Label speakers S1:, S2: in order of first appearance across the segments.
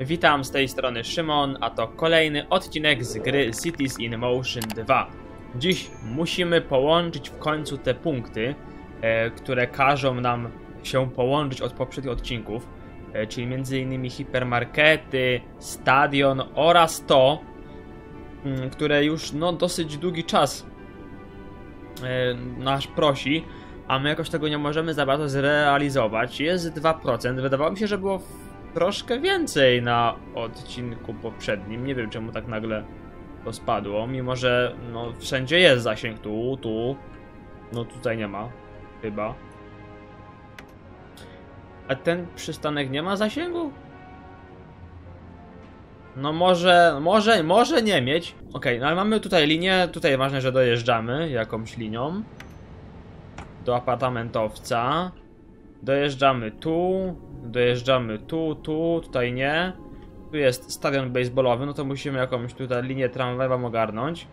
S1: Witam z tej strony Szymon, a to kolejny odcinek z gry Cities in Motion 2. Dziś musimy połączyć w końcu te punkty, e, które każą nam się połączyć od poprzednich odcinków, e, czyli m.in. hipermarkety, stadion oraz to, mm, które już no, dosyć długi czas e, nasz prosi, a my jakoś tego nie możemy za bardzo zrealizować. Jest 2%. Wydawało mi się, że było troszkę więcej na odcinku poprzednim. Nie wiem czemu tak nagle to spadło, mimo że no, wszędzie jest zasięg tu, tu. No tutaj nie ma, chyba. A ten przystanek nie ma zasięgu? No może, może, może nie mieć. Okej, no ale mamy tutaj linię, tutaj ważne, że dojeżdżamy jakąś linią do apartamentowca. Dojeżdżamy tu, dojeżdżamy tu, tu, tutaj nie. Tu jest stadion baseballowy, no to musimy jakąś tutaj linię tramwajową ogarnąć.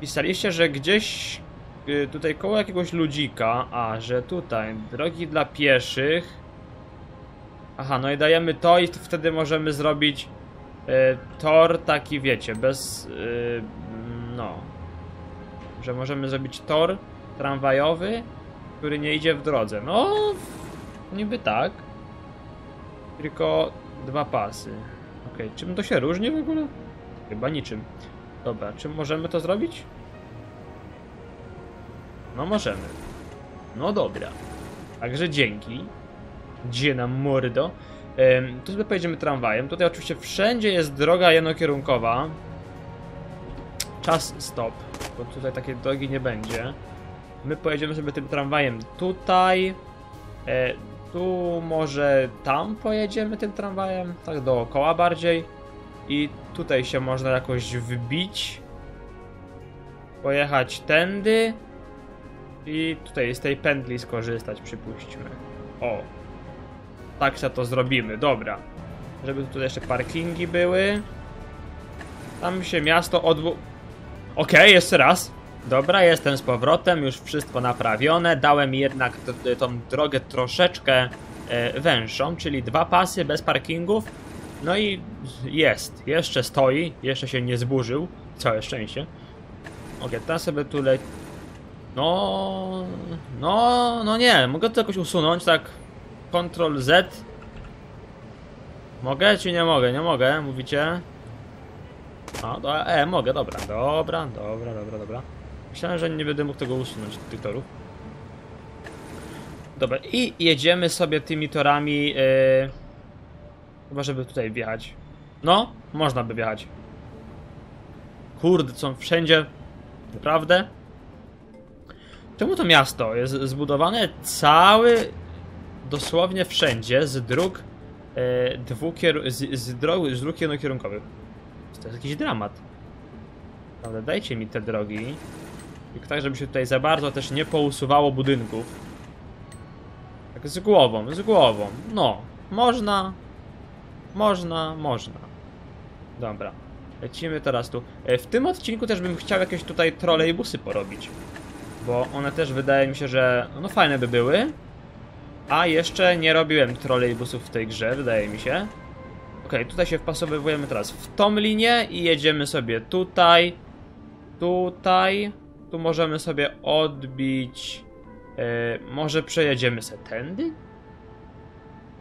S1: Pisaliście, że gdzieś y, tutaj koło jakiegoś ludzika, a że tutaj drogi dla pieszych. Aha, no i dajemy to i wtedy możemy zrobić y, tor taki, wiecie, bez y, no, że możemy zrobić tor tramwajowy, który nie idzie w drodze. No, niby tak. Tylko dwa pasy. Ok, czym to się różni w ogóle? Chyba niczym. Dobra, czym możemy to zrobić? No możemy. No dobra. Także dzięki. Gdzie nam mordo. Tu sobie pojedziemy tramwajem. Tutaj oczywiście wszędzie jest droga jednokierunkowa. Czas stop, bo tutaj takiej drogi nie będzie. My pojedziemy sobie tym tramwajem tutaj. E, tu może tam pojedziemy tym tramwajem, tak dookoła bardziej. I tutaj się można jakoś wbić. Pojechać tędy. I tutaj z tej pętli skorzystać, przypuśćmy. O. Tak się to zrobimy, dobra. Żeby tutaj jeszcze parkingi były. Tam się miasto odwo... Okej, okay, jeszcze raz. Dobra, jestem z powrotem, już wszystko naprawione. Dałem jednak tą drogę troszeczkę e, węższą, czyli dwa pasy bez parkingów. No i jest, jeszcze stoi, jeszcze się nie zburzył. Całe szczęście. Ok, teraz sobie tu le... No, no, no nie, mogę to jakoś usunąć, tak. Ctrl Z. Mogę czy nie mogę? Nie mogę, mówicie? A, do, e, mogę, dobra, dobra, dobra, dobra, dobra. Myślałem, że nie będę mógł tego usunąć, tych torów. Dobra, i jedziemy sobie tymi torami. Yy... Chyba, żeby tutaj wjechać. No, można by wjechać. Kurde, są wszędzie. Naprawdę? Czemu to miasto jest zbudowane cały, dosłownie wszędzie z dróg yy, dwukier z, z, z dróg jednokierunkowych? To jest jakiś dramat. Prawda, dajcie mi te drogi. Tylko tak, żeby się tutaj za bardzo też nie pousuwało budynków. Tak z głową, z głową. No, można. Można, można. Dobra. Lecimy teraz tu. E, w tym odcinku też bym chciał jakieś tutaj trolejbusy porobić. Bo one też wydaje mi się, że no fajne by były. A jeszcze nie robiłem trolejbusów w tej grze, wydaje mi się. Ok, tutaj się wpasowujemy teraz w tą linię i jedziemy sobie tutaj. Tutaj. Tu możemy sobie odbić... Yy, może przejedziemy se tędy?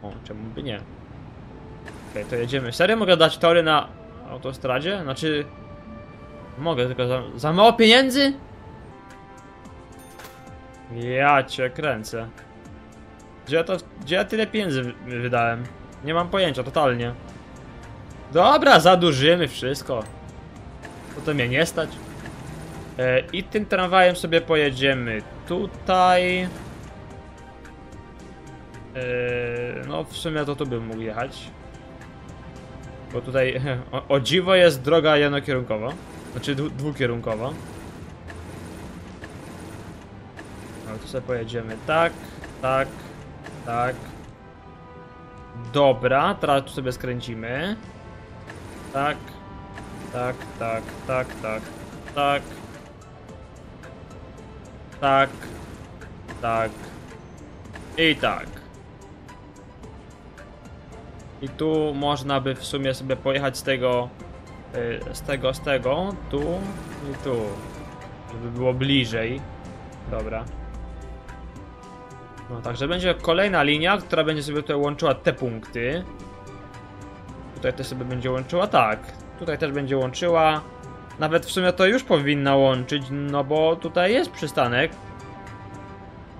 S1: O, czemu by nie? Okej, okay, to jedziemy. Serio mogę dać tory na autostradzie? Znaczy... Mogę, tylko za, za mało pieniędzy? Ja cię kręcę. Gdzie to, gdzie ja tyle pieniędzy wydałem? Nie mam pojęcia, totalnie. Dobra, zadłużymy wszystko. To to mnie nie stać. E, I tym tramwajem sobie pojedziemy tutaj. E, no w sumie to tu bym mógł jechać. Bo tutaj o, o dziwo jest droga jednokierunkowa. Znaczy dwukierunkowa. No tu sobie pojedziemy tak, tak, tak. Dobra, teraz tu sobie skręcimy. Tak, tak, tak, tak, tak, tak. Tak. Tak. I tak. I tu można by w sumie sobie pojechać z tego, y, z tego, z tego, tu i tu, żeby było bliżej. Dobra. No także będzie kolejna linia, która będzie sobie tutaj łączyła te punkty. Tutaj też sobie będzie łączyła, tak. Tutaj też będzie łączyła. Nawet w sumie to już powinna łączyć, no bo tutaj jest przystanek.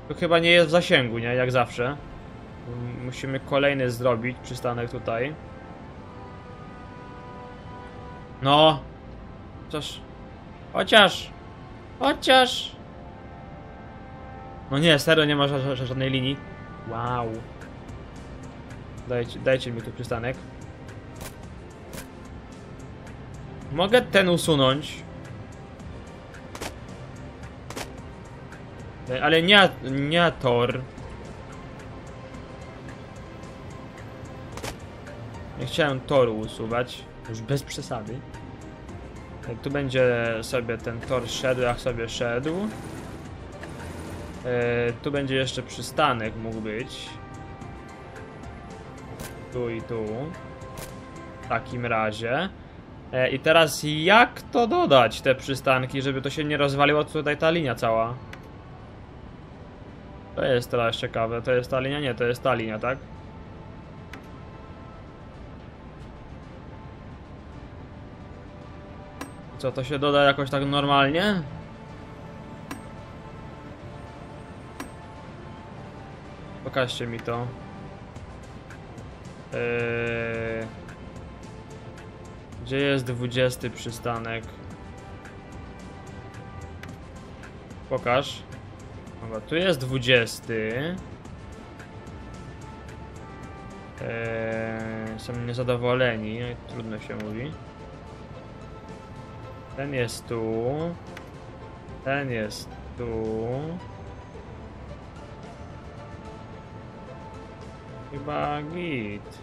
S1: To chyba nie jest w zasięgu, nie? Jak zawsze. Musimy kolejny zrobić przystanek tutaj. No. Chociaż... Chociaż... Chociaż... No nie, serio nie ma ża ża żadnej linii. Wow. Dajcie, dajcie mi tu przystanek. Mogę ten usunąć. E, Ale nie, nie tor. Nie chciałem toru usuwać. Już bez przesady. E, Tu będzie sobie ten tor szedł, jak sobie szedł. E, tu będzie jeszcze przystanek mógł być. Tu i tu. W takim razie. E, I teraz jak to dodać, te przystanki, żeby to się nie rozwaliło tutaj ta linia cała? To jest teraz ciekawe. To jest ta linia? Nie, to jest ta linia, tak? Co, to się doda jakoś tak normalnie? Pokażcie mi to. Eee... Gdzie jest 20 przystanek? Pokaż. Dobra, tu jest 20. Eee, są niezadowoleni, trudno się mówi. Ten jest tu. Ten jest tu. Chyba git.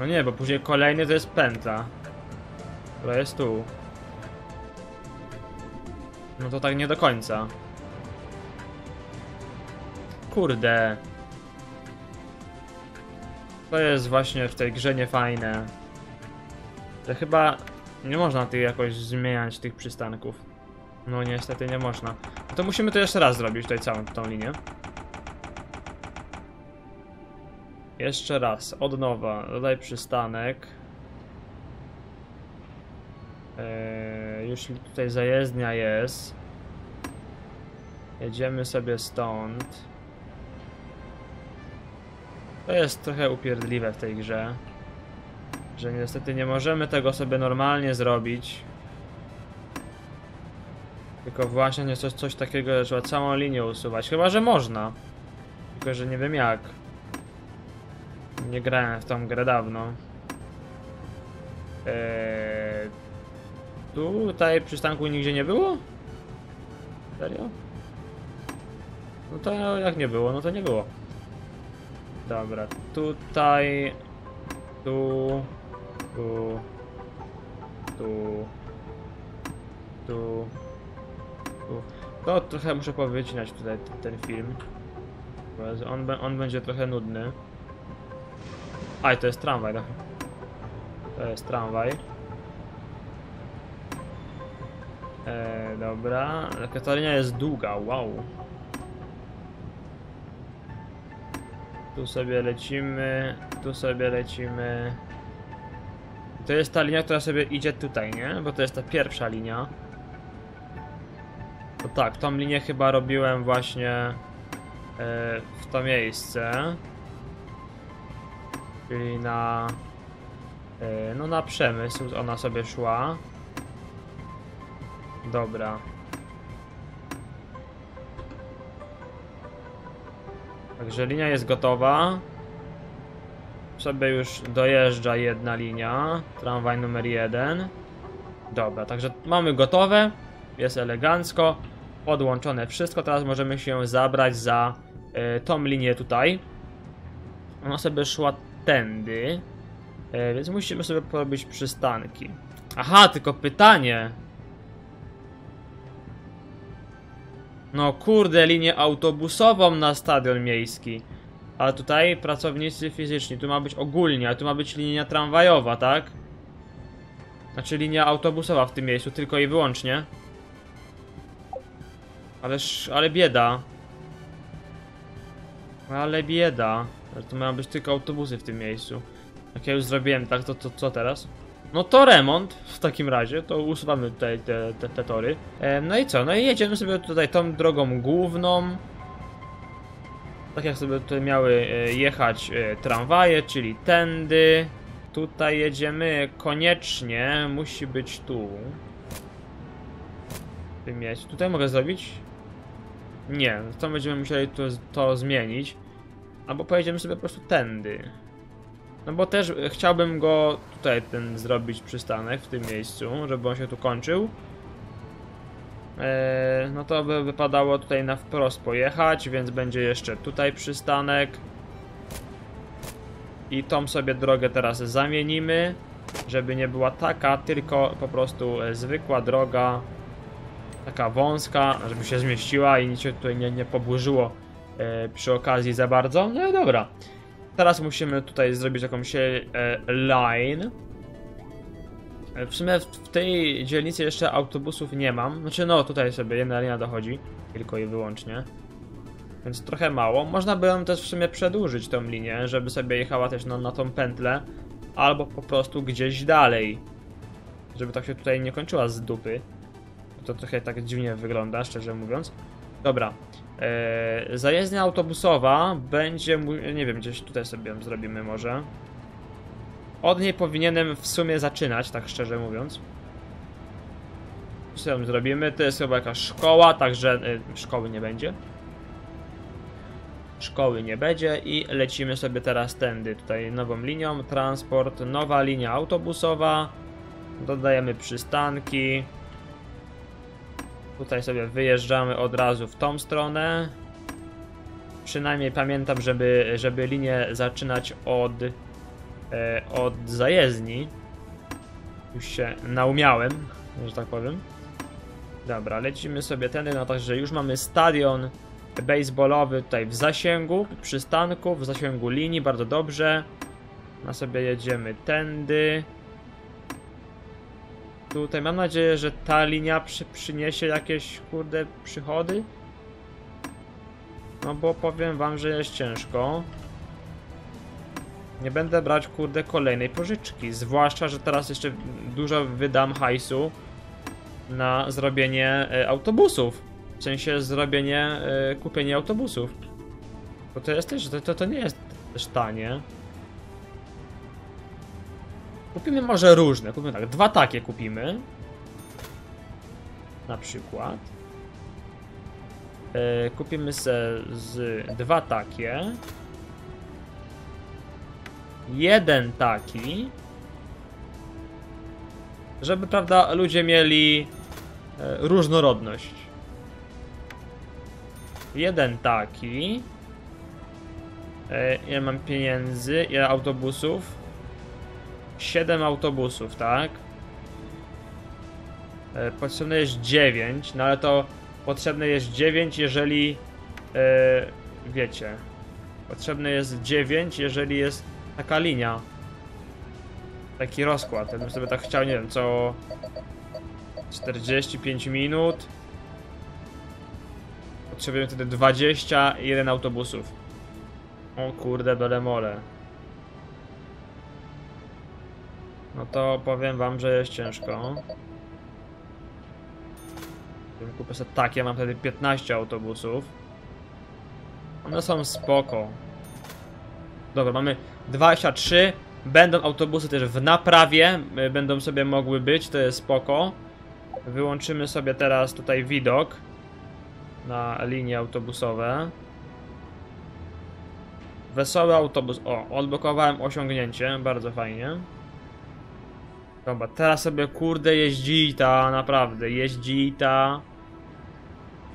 S1: No nie, bo później kolejny to jest pętla. Która jest tu. No to tak nie do końca. Kurde. To jest właśnie w tej grze niefajne. To chyba nie można tych jakoś zmieniać tych przystanków. No niestety nie można. No to musimy to jeszcze raz zrobić, tutaj całą tą linię. Jeszcze raz, od nowa, dodaj przystanek. Eee, już tutaj zajezdnia jest. Jedziemy sobie stąd. To jest trochę upierdliwe w tej grze. Że niestety nie możemy tego sobie normalnie zrobić. Tylko właśnie coś, coś takiego, że trzeba całą linię usuwać. Chyba, że można. Tylko, że nie wiem jak. Nie grałem w tą grę dawno. Eee, tutaj przystanku nigdzie nie było? Serio? No to jak nie było, no to nie było. Dobra, tutaj... Tu... Tu... Tu... Tu... Tu... To trochę muszę powycinać tutaj ten film. On, on będzie trochę nudny. Aj, to jest tramwaj, no. To jest tramwaj. E, dobra, ta linia jest długa, wow. Tu sobie lecimy, tu sobie lecimy. To jest ta linia, która sobie idzie tutaj, nie? Bo to jest ta pierwsza linia. To tak, tą linię chyba robiłem właśnie e, w to miejsce. Czyli na... e, No na przemysł ona sobie szła. Dobra. Także linia jest gotowa. Sobie już dojeżdża jedna linia. Tramwaj numer jeden. Dobra, także mamy gotowe. Jest elegancko. Podłączone wszystko. Teraz możemy się zabrać za y, tą linię tutaj. Ona sobie szła tędy. Y, więc musimy sobie porobić przystanki. Aha, tylko pytanie. No kurde, linię autobusową na stadion miejski. Ale tutaj pracownicy fizyczni, tu ma być ogólnie, a tu ma być linia tramwajowa, tak? Znaczy linia autobusowa w tym miejscu, tylko i wyłącznie. Ależ, ale bieda. Ale bieda. Ale Tu mają być tylko autobusy w tym miejscu. Jak ja już zrobiłem tak, to, to co teraz? No to remont w takim razie, to usuwamy tutaj te, te, te tory. E, no i co? No i jedziemy sobie tutaj tą drogą główną. Tak jak sobie tutaj miały e, jechać e, tramwaje, czyli tędy. Tutaj jedziemy koniecznie, musi być tu. Miejscu. Tutaj mogę zrobić? Nie, to będziemy musieli to, to zmienić. Albo pojedziemy sobie po prostu tędy. No bo też e, chciałbym go tutaj ten zrobić przystanek w tym miejscu, żeby on się tu kończył. Eee, no to by wypadało tutaj na wprost pojechać, więc będzie jeszcze tutaj przystanek. I tą sobie drogę teraz zamienimy, żeby nie była taka, tylko po prostu e, zwykła droga, taka wąska, żeby się zmieściła i nic się tutaj nie, nie poburzyło przy okazji za bardzo. No i dobra. Teraz musimy tutaj zrobić jakąś e, line. E, W sumie w tej dzielnicy jeszcze autobusów nie mam. Znaczy no, tutaj sobie jedna linia dochodzi, tylko i wyłącznie. Więc trochę mało. Można by ją też w sumie przedłużyć tą linię, żeby sobie jechała też na, na tą pętlę. Albo po prostu gdzieś dalej. Żeby tak się tutaj nie kończyła z dupy. To trochę tak dziwnie wygląda, szczerze mówiąc. Dobra. Eee, zajezdnia autobusowa będzie, nie wiem, gdzieś tutaj sobie ją zrobimy może. Od niej powinienem w sumie zaczynać, tak szczerze mówiąc. Co ją zrobimy? To jest chyba jakaś szkoła, także e, szkoły nie będzie. Szkoły nie będzie i lecimy sobie teraz tędy, tutaj nową linią, transport, nowa linia autobusowa. Dodajemy przystanki. Tutaj sobie wyjeżdżamy od razu w tą stronę. Przynajmniej pamiętam, żeby, żeby linię zaczynać od, e, od zajezdni. Już się naumiałem, że tak powiem. Dobra, lecimy sobie tędy, no także już mamy stadion baseballowy tutaj w zasięgu przystanku, w zasięgu linii, bardzo dobrze. Na sobie jedziemy tędy. Tutaj mam nadzieję, że ta linia przy, przyniesie jakieś kurde przychody. No bo powiem wam, że jest ciężko. Nie będę brać kurde kolejnej pożyczki. Zwłaszcza, że teraz jeszcze dużo wydam hajsu na zrobienie e, autobusów. W sensie zrobienie, e, kupienie autobusów. Bo to jest też, to, to, to nie jest też tanie. Kupimy może różne. Kupimy tak, dwa takie kupimy. Na przykład. E, kupimy se z dwa takie. Jeden taki. Żeby, prawda, ludzie mieli e, różnorodność. Jeden taki. Ile mam pieniędzy? Ile autobusów? 7 autobusów, tak? E, potrzebne jest 9, no ale to potrzebne jest 9, jeżeli e, wiecie. Potrzebne jest 9, jeżeli jest taka linia. Taki rozkład. Ja bym sobie tak chciał, nie wiem, co 45 minut. Potrzebujemy wtedy 21 autobusów. O kurde, bele mole. No to powiem wam, że jest ciężko. Kupił sobie takie, mam wtedy 15 autobusów. One są spoko. Dobra, mamy 23. Będą autobusy też w naprawie, y, będą sobie mogły być, to jest spoko. Wyłączymy sobie teraz tutaj widok na linie autobusowe. Wesoły autobus. O, odblokowałem osiągnięcie, bardzo fajnie. Dobra, teraz sobie kurde jeździ ta, naprawdę, jeździ ta.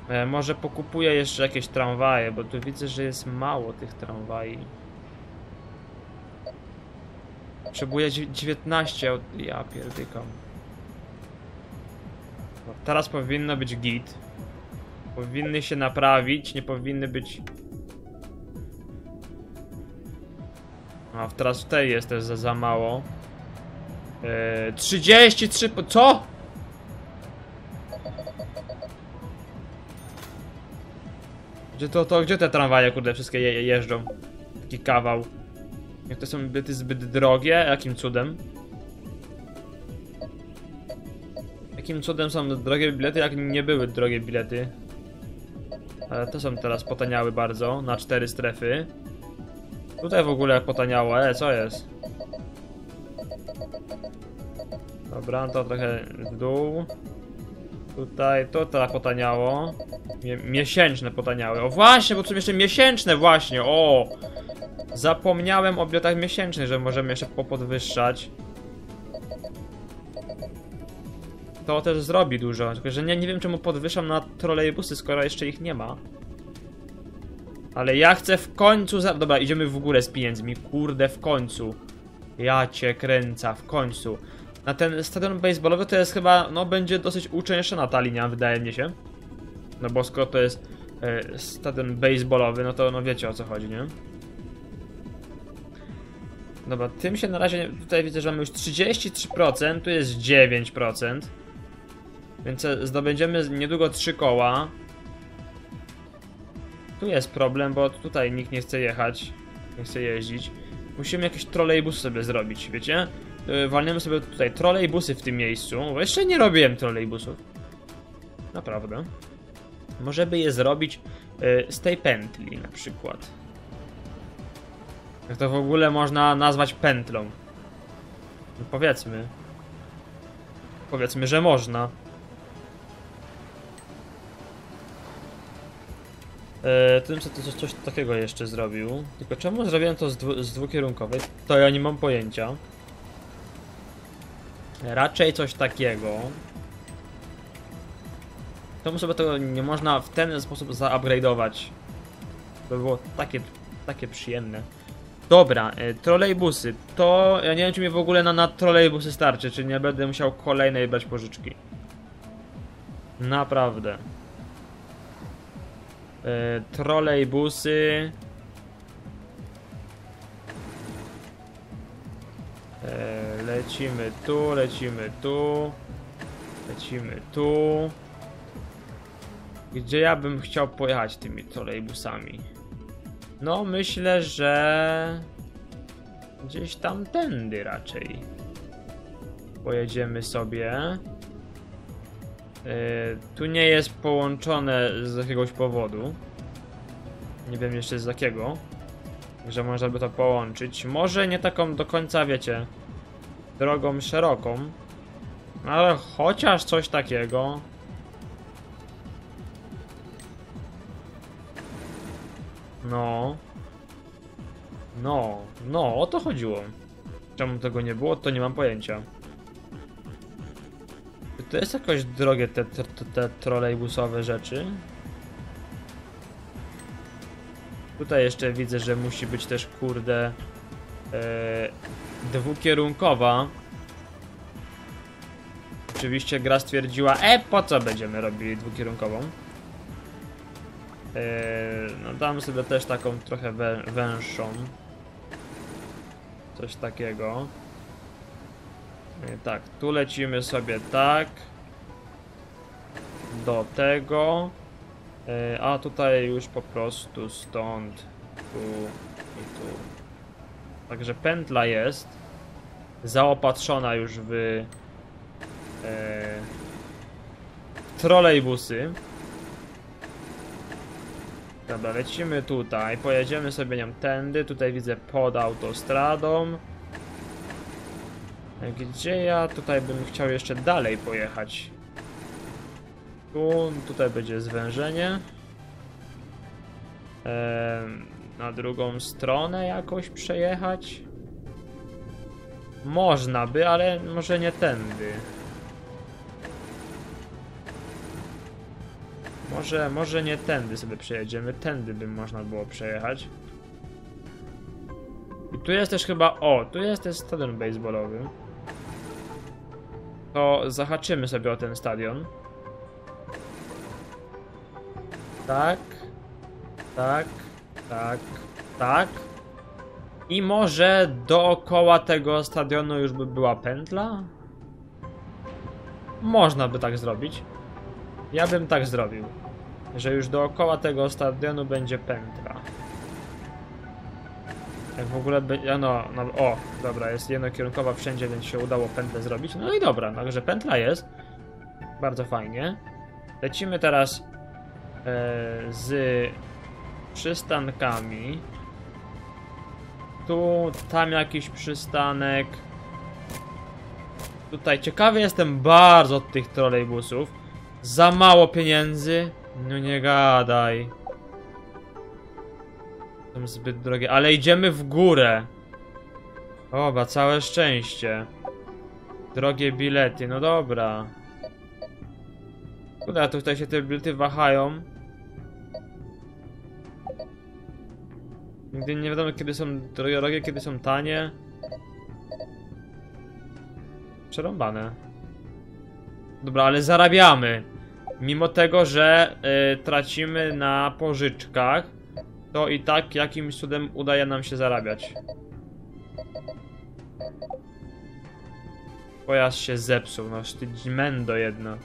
S1: E, może pokupuję jeszcze jakieś tramwaje, bo tu widzę, że jest mało tych tramwaj. Potrzebuję dziew- 19, aut- ja pierdykam. Teraz powinno być git. Powinny się naprawić, nie powinny być A teraz tej jest też za, za mało. Yy, 33. po- Co? Gdzie to, to, gdzie te tramwaje, kurde, wszystkie je, jeżdżą? Taki kawał. Jak to są bilety zbyt drogie? Jakim cudem? Jakim cudem są drogie bilety, jak nie były drogie bilety? Ale te są teraz potaniały bardzo, na cztery strefy. Tutaj w ogóle potaniało, e, co jest? Dobra, to trochę w dół. Tutaj, to teraz potaniało. Mie miesięczne potaniały. O właśnie, bo są jeszcze miesięczne właśnie, o! Zapomniałem o biletach miesięcznych, że możemy jeszcze popodwyższać. To też zrobi dużo, tylko że nie, nie wiem czemu podwyższam na trolejbusy, skoro jeszcze ich nie ma. Ale ja chcę w końcu za... Dobra, idziemy w górę z pieniędzmi, kurde, w końcu. Ja cię kręca, w końcu. Na ten stadion baseballowy to jest chyba, no będzie dosyć uczęszczona ta linia, wydaje mi się. No bo skoro to jest e, stadion baseballowy, no to no wiecie o co chodzi, nie? Dobra, tym się na razie tutaj widzę, że mamy już 33%, tu jest 9%. Więc e, zdobędziemy niedługo 3 koła. Tu jest problem, bo tutaj nikt nie chce jechać, nie chce jeździć. Musimy jakiś trolejbus sobie zrobić, wiecie? Yy, Walniemy sobie tutaj trolejbusy w tym miejscu, bo jeszcze nie robiłem trolejbusów. Naprawdę. Może by je zrobić yy, z tej pętli na przykład. Jak to w ogóle można nazwać pętlą? No powiedzmy. Powiedzmy, że można. E, tym co to coś, coś takiego jeszcze zrobił. Tylko czemu zrobiłem to z, dwu, z dwukierunkowej? To ja nie mam pojęcia. Raczej coś takiego. Czemu sobie tego nie można w ten sposób zaupgrade'ować? To by było takie, takie przyjemne. Dobra, e, trolejbusy. To ja nie wiem, czy mi w ogóle na, na trolejbusy starczy, czy nie będę musiał kolejnej brać pożyczki. Naprawdę. E, trolejbusy. E, lecimy tu, lecimy tu. Lecimy tu. Gdzie ja bym chciał pojechać tymi trolejbusami? No, myślę, że gdzieś tamtędy raczej. Pojedziemy sobie. Yy, tu nie jest połączone z jakiegoś powodu. Nie wiem jeszcze z jakiego. Że można by to połączyć. Może nie taką do końca, wiecie, drogą szeroką. Ale chociaż coś takiego. No. No, no, o to chodziło. Czemu tego nie było, to nie mam pojęcia. Czy to jest jakoś drogie te, te, te, trolejbusowe rzeczy? Tutaj jeszcze widzę, że musi być też kurde e, dwukierunkowa. Oczywiście gra stwierdziła, e po co będziemy robili dwukierunkową? Eee, no dam sobie też taką trochę wę węższą. Coś takiego. Eee, tak, tu lecimy sobie tak. Do tego. Eee, a tutaj już po prostu stąd. Tu i tu. Także pętla jest. Zaopatrzona już w eee, trolejbusy. Dobra, lecimy tutaj, pojedziemy sobie nią tędy, tutaj widzę pod autostradą. Gdzie ja tutaj bym chciał jeszcze dalej pojechać? Tu, tutaj będzie zwężenie. Ehm, na drugą stronę jakoś przejechać? Można by, ale może nie tędy. Może, może nie tędy sobie przejedziemy, tędy by można było przejechać. I tu jest też chyba, o, tu jest też stadion baseballowy. To zahaczymy sobie o ten stadion. Tak, tak, tak, tak. I może dookoła tego stadionu już by była pętla? Można by tak zrobić. Ja bym tak zrobił. Że już dookoła tego stadionu będzie pętla. Jak w ogóle będzie. No, no, o, dobra, jest jednokierunkowa wszędzie, więc się udało pętlę zrobić. No i dobra, także pętla jest. Bardzo fajnie. Lecimy teraz e, z przystankami. Tu, tam jakiś przystanek. Tutaj ciekawy jestem bardzo od tych trolejbusów. Za mało pieniędzy? No nie gadaj. Są zbyt drogie, ale idziemy w górę. Oba, całe szczęście. Drogie bilety, no dobra. Kurde, tutaj się te bilety wahają. Nigdy nie wiadomo kiedy są drogie, kiedy są tanie. Przerąbane. Dobra, ale zarabiamy. Mimo tego, że y, tracimy na pożyczkach, to i tak jakimś cudem udaje nam się zarabiać. Pojazd się zepsuł, no sztydźmendo jedno.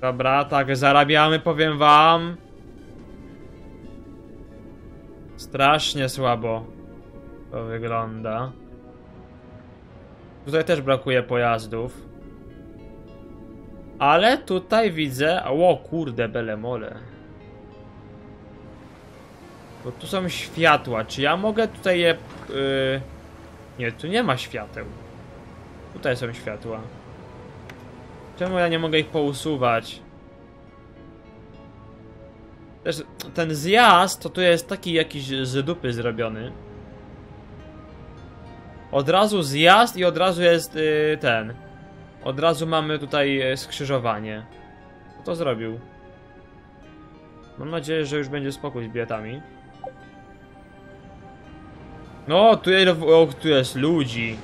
S1: Dobra, tak, zarabiamy, powiem wam. Strasznie słabo to wygląda. Tutaj też brakuje pojazdów. Ale tutaj widzę... O kurde, belemole. Bo tu są światła. Czy ja mogę tutaj je... Yy... Nie, tu nie ma świateł. Tutaj są światła. Czemu ja nie mogę ich pousuwać? Też ten zjazd to tu jest taki jakiś z dupy zrobiony. Od razu zjazd i od razu jest yy, ten. Od razu mamy tutaj e, skrzyżowanie. Kto to zrobił? Mam nadzieję, że już będzie spokój z biletami. No, tu jest, o, tu jest ludzi.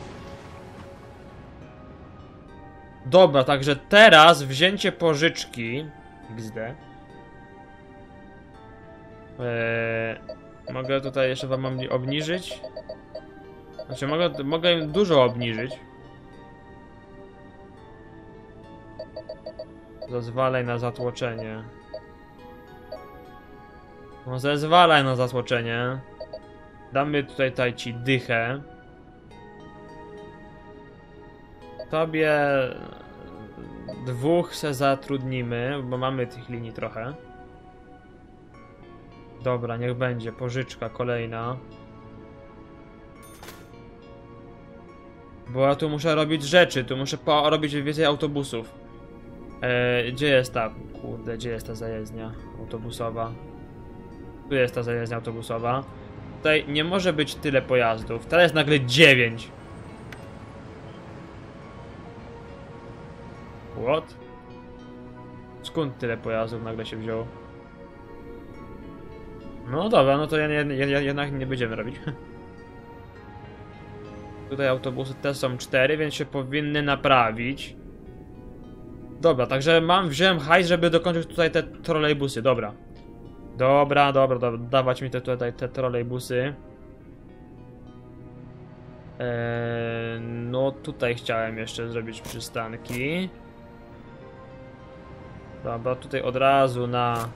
S1: Dobra, także teraz wzięcie pożyczki XD eee, Mogę tutaj jeszcze wam obniżyć Znaczy mogę, mogę im dużo obniżyć Zezwalaj na zatłoczenie. No zezwalaj na zatłoczenie. Damy tutaj, tutaj ci dychę. Tobie dwóch se zatrudnimy, bo mamy tych linii trochę. Dobra, niech będzie. Pożyczka kolejna. Bo ja tu muszę robić rzeczy, tu muszę robić więcej autobusów. E, gdzie jest ta... Kurde, gdzie jest ta zajezdnia autobusowa? Tu jest ta zajezdnia autobusowa. Tutaj nie może być tyle pojazdów. Teraz jest nagle 9. What? Skąd tyle pojazdów nagle się wzięło? No dobra, no to jednak nie będziemy robić. Tutaj autobusy te są 4, więc się powinny naprawić. Dobra, także mam, wziąłem hajs, żeby dokończyć tutaj te trolejbusy, dobra. Dobra, dobra, dobra, dawać mi te tutaj te trolejbusy. Eee, no tutaj chciałem jeszcze zrobić przystanki. Dobra, tutaj od razu na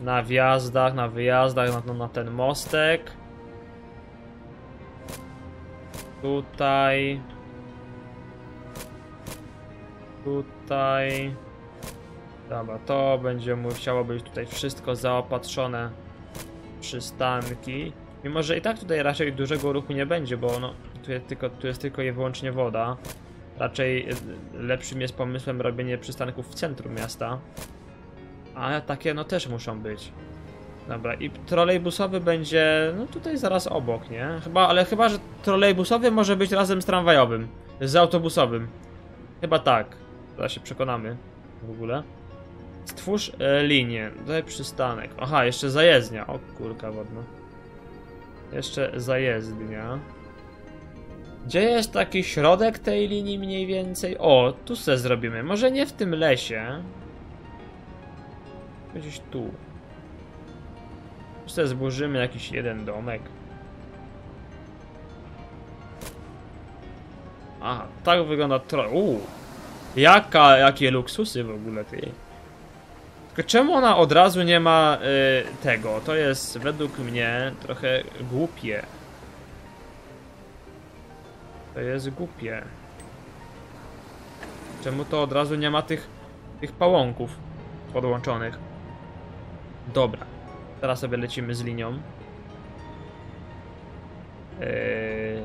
S1: na wjazdach, na wyjazdach, na, na ten mostek. Tutaj Tutaj... Dobra, to będzie musiało być tutaj wszystko zaopatrzone przystanki. Mimo, że i tak tutaj raczej dużego ruchu nie będzie, bo no, tu jest tylko, tu jest tylko i wyłącznie woda. Raczej e, lepszym jest pomysłem robienie przystanków w centrum miasta. A takie no też muszą być. Dobra, i trolejbusowy będzie, no tutaj zaraz obok, nie? Chyba, ale chyba, że trolejbusowy może być razem z tramwajowym, z autobusowym. Chyba tak. Zaraz się przekonamy w ogóle. Stwórz e, linię. Daj przystanek. Aha, jeszcze zajezdnia. O kurka wodna. Jeszcze zajezdnia. Gdzie jest taki środek tej linii mniej więcej? O, tu se zrobimy. Może nie w tym lesie. Gdzieś tu. Sobie zburzymy jakiś jeden domek. Aha, tak wygląda trochę. Uuu. Jaka, jakie luksusy w ogóle ty. Tylko czemu ona od razu nie ma y, tego? To jest według mnie trochę głupie. To jest głupie. Czemu to od razu nie ma tych, tych pałąków podłączonych? Dobra. Teraz sobie lecimy z linią. Yy,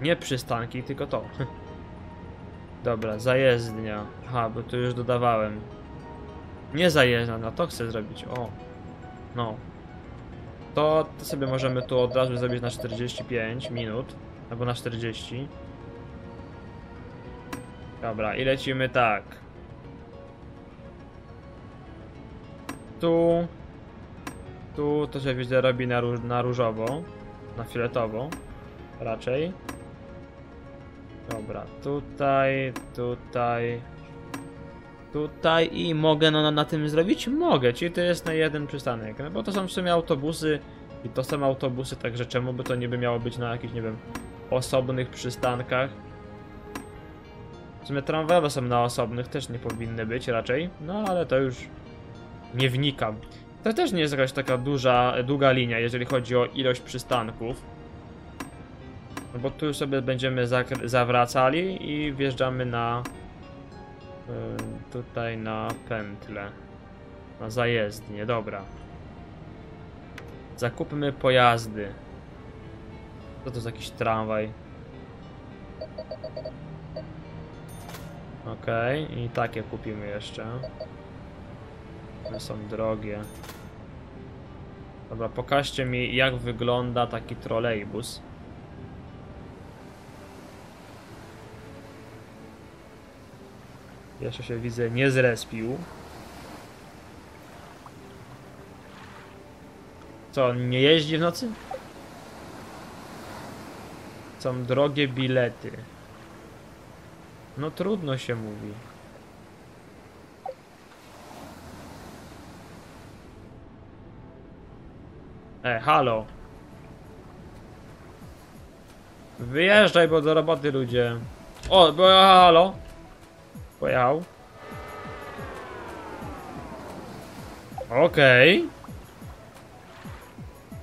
S1: nie przystanki, tylko to. Dobra, zajezdnia. Aha, bo tu już dodawałem. Nie zajeżdża, no to chcę zrobić. O. No. To, to sobie możemy tu od razu zrobić na 45 minut. Albo na 40. Dobra, i lecimy tak. Tu. Tu to się widzę robi na, róż, na różowo. Na fioletowo. Raczej. Dobra, tutaj, tutaj. Tutaj i mogę no, na, na tym zrobić? Mogę, czyli to jest na jeden przystanek. No bo to są w sumie autobusy i to są autobusy, także czemu by to niby miało być na jakichś, nie wiem, osobnych przystankach? W sumie tramwajowe są na osobnych, też nie powinny być raczej, no ale to już nie wnikam. To też nie jest jakaś taka duża, długa linia, jeżeli chodzi o ilość przystanków. No bo tu sobie będziemy zawracali i wjeżdżamy na y, tutaj na pętlę. Na zajezdnię, dobra. Zakupmy pojazdy. Co to jest jakiś tramwaj? Okej, i takie kupimy jeszcze. One są drogie. Dobra, pokażcie mi jak wygląda taki trolejbus. Jeszcze się widzę nie zrespił. Co, nie jeździ w nocy? Są drogie bilety. No trudno się mówi. E, halo. Wyjeżdżaj, bo do roboty ludzie. O, bo halo. Pojechał. Okej.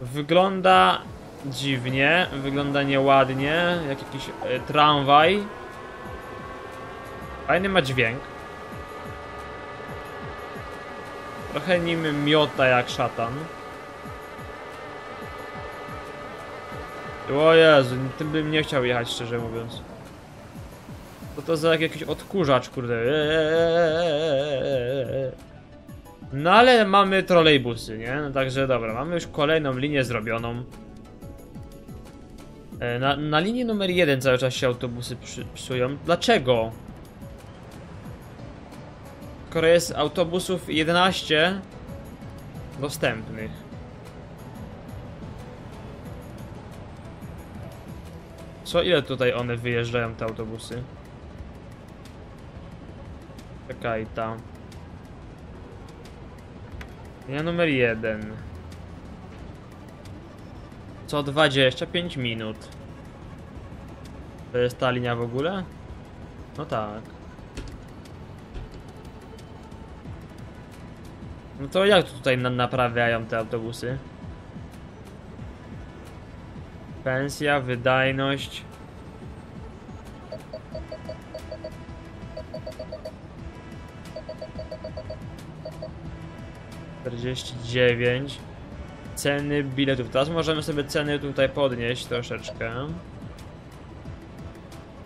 S1: Wygląda dziwnie, wygląda nieładnie, jak jakiś e, tramwaj. Fajny ma dźwięk. Trochę nim miota jak szatan. O Jezu, tym bym nie chciał jechać, szczerze mówiąc. Co to za jakiś odkurzacz, kurde. No ale mamy trolejbusy, nie? No także dobra, mamy już kolejną linię zrobioną. E, Na, na linii numer jeden cały czas się autobusy przy, psują. Dlaczego? Skoro jest autobusów 11 dostępnych. Co ile tutaj one wyjeżdżają te autobusy? Czekaj tam. Linia numer 1. Co 25 minut. To jest ta linia w ogóle? No tak. No to jak tutaj na naprawiają te autobusy? Pensja, wydajność. Czterdzieści dziewięć. Ceny biletów. Teraz możemy sobie ceny tutaj podnieść troszeczkę.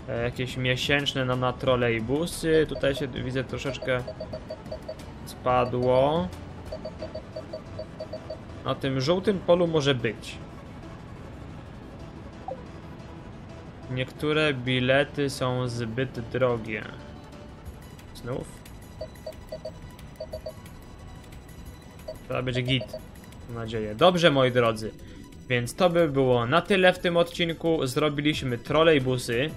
S1: E, Jakieś miesięczne na, na trolejbusy. Tutaj się widzę troszeczkę spadło. Na tym żółtym polu może być. Niektóre bilety są zbyt drogie. Znów? Trzeba być git. Mam nadzieję. Dobrze, moi drodzy. Więc to by było na tyle w tym odcinku. Zrobiliśmy trolejbusy,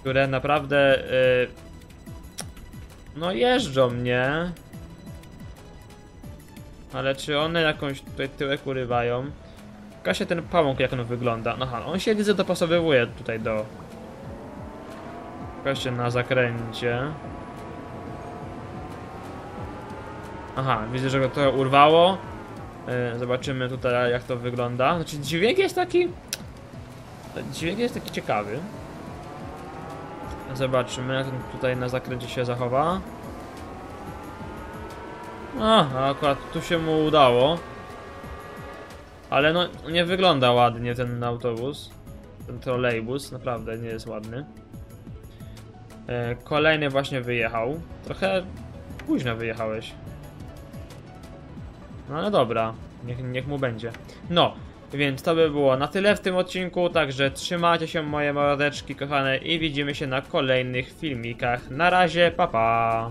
S1: które naprawdę... Yy, no jeżdżą, nie? Ale czy one jakąś tutaj tyłek urywają? Pokażcie ten pałąk, jak on wygląda. Aha, on się widzę dopasowywuje tutaj do... Pokażcie na zakręcie. Aha, widzę, że go to urwało. E, Zobaczymy tutaj, jak to wygląda. Znaczy, dźwięk jest taki... Dźwięk jest taki ciekawy. Zobaczymy, jak on tutaj na zakręcie się zachowa. A, akurat tu się mu udało. Ale no, nie wygląda ładnie ten autobus. Ten trolejbus, naprawdę nie jest ładny. E, kolejny właśnie wyjechał. Trochę późno wyjechałeś. No ale dobra, niech, niech mu będzie. No, więc to by było na tyle w tym odcinku, także trzymajcie się moje mordeczki kochane i widzimy się na kolejnych filmikach. Na razie, pa pa!